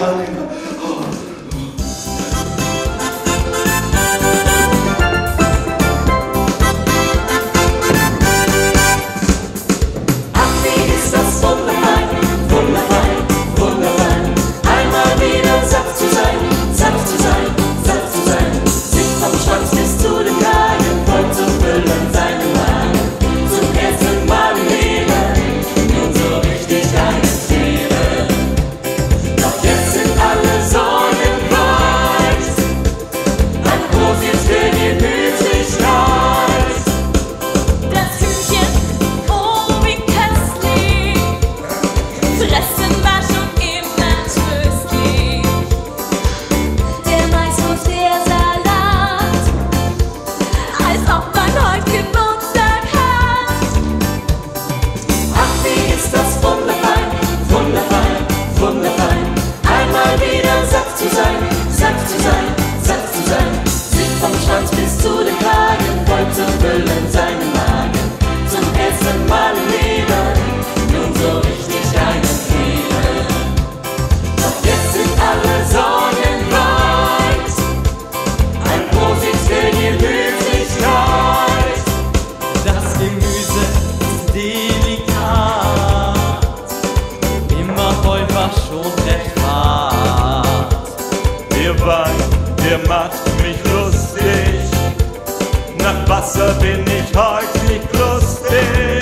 Hallelujah. Wasser bin ich heute nicht lustig.